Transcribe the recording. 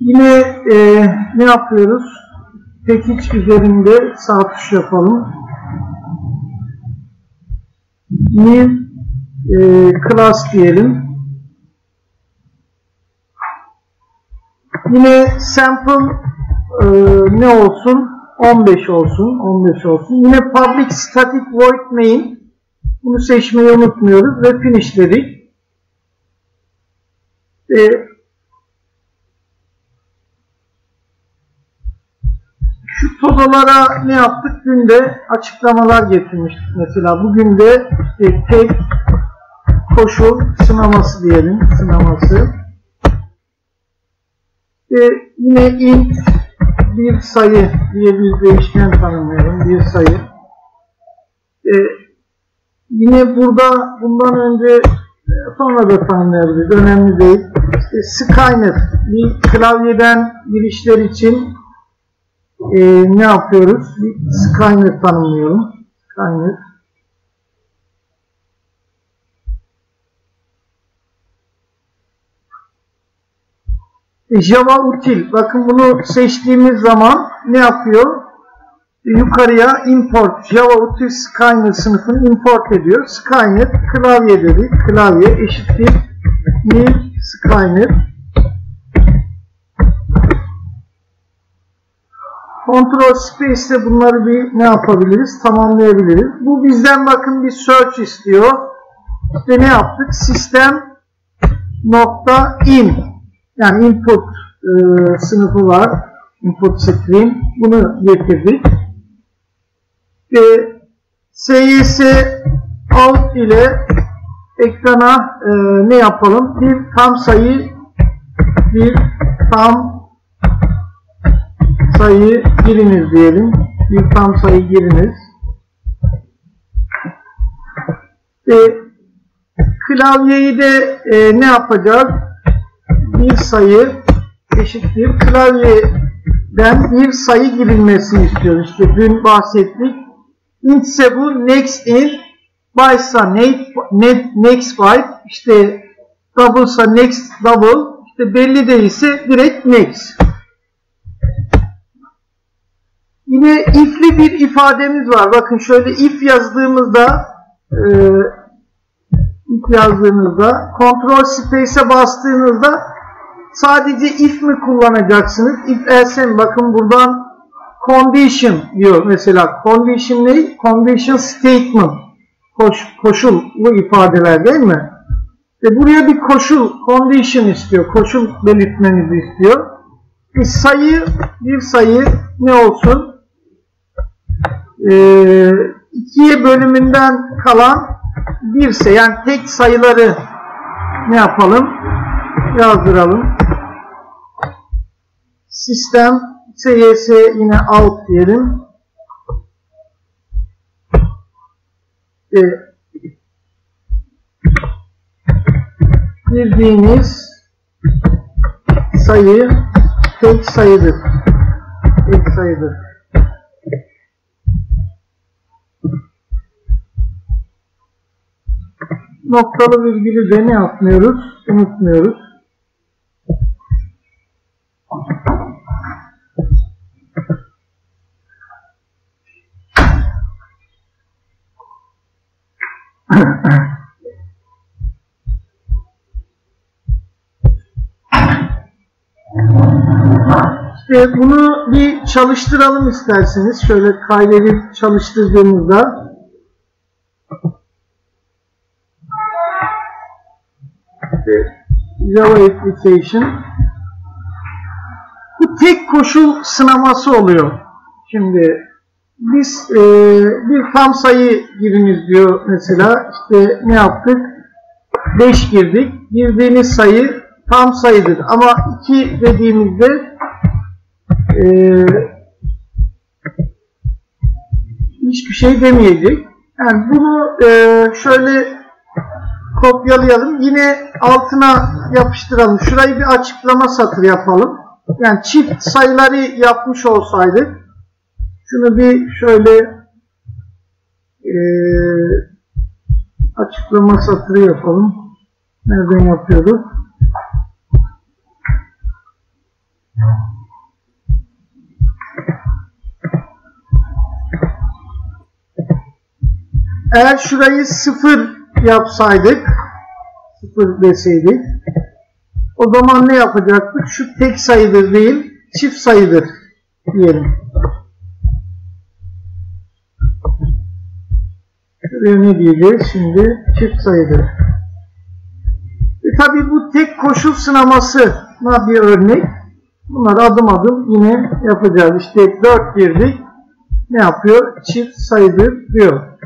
Yine e, ne yapıyoruz? Package üzerinde sağ tuş yapalım. New e, class diyelim. Yine sample e, ne olsun? 15 olsun. 15 olsun. Yine public static void main. Bunu seçmeyi unutmuyoruz ve finish dedik. E, şu ne yaptık? Dün de açıklamalar getirmiştik mesela. Bugün de işte tek koşul sınaması diyelim. Sınaması. E, yine int bir sayı diye bir değişken tanımlıyorum. Bir sayı. E, yine burada bundan önce sonra da tanımlayabiliriz. Önemli değil. İşte Skynet bir klavyeden girişler için e, ne yapıyoruz? Skynet tanımlıyorum. Skynet. E, Java util. Bakın bunu seçtiğimiz zaman ne yapıyor? Yukarıya import Java util Skynet sınıfını import ediyor. Skynet klavye dedi. Klavye eşittir new Skynet. Ctrl Space ile bunları bir ne yapabiliriz? Tamamlayabiliriz. Bu bizden bakın bir search istiyor. İşte ne yaptık? Sistem nokta in yani input e, sınıfı var. Input stream. Bunu getirdik. E, SYS out ile ekrana e, ne yapalım? Bir tam sayı bir tam sayı giriniz diyelim. Bir tam sayı giriniz. E, klavyeyi de e, ne yapacağız? Bir sayı eşittir. Klavyeden bir sayı girilmesini istiyoruz. İşte dün bahsettik. int ise bu next in byte'sa next byte işte double'sa next double işte belli değilse direkt next. Yine if'li bir ifademiz var. Bakın şöyle if yazdığımızda e, if yazdığınızda control space'e bastığınızda sadece if mi kullanacaksınız? If else mi? Bakın buradan condition diyor mesela. Condition ne? Condition statement. Koş, koşullu ifadeler değil mi? Ve buraya bir koşul, condition istiyor. Koşul belirtmenizi istiyor. Bir sayı, bir sayı ne olsun? Ee, ikiye bölümünden kalan birse yani tek sayıları ne yapalım? Yazdıralım. Sistem SYS yine out diyelim. Ee, girdiğiniz sayı tek sayıdır. Tek sayıdır. Noktalı virgülü de ne yapmıyoruz? Unutmuyoruz. İşte bunu bir çalıştıralım isterseniz. Şöyle kaydeyi çalıştırdığımızda işte Java Application bu tek koşul sınaması oluyor. Şimdi biz e, bir tam sayı giriniz diyor mesela. İşte ne yaptık? 5 girdik. Girdiğiniz sayı tam sayıdır. Ama 2 dediğimizde e, hiçbir şey demeyecek. Yani bunu e, şöyle kopyalayalım. Yine altına yapıştıralım. Şurayı bir açıklama satır yapalım. Yani çift sayıları yapmış olsaydık şunu bir şöyle e, açıklama satırı yapalım. Nereden yapıyoruz? Eğer şurayı sıfır yapsaydık sıfır deseydik o zaman ne yapacaktık? Şu tek sayıdır değil çift sayıdır diyelim. Şuraya ne diyeceğiz? Şimdi çift sayıdır. E tabi bu tek koşul sınamasına bir örnek. Bunları adım adım yine yapacağız. İşte 4 girdik. Ne yapıyor? Çift sayıdır diyor.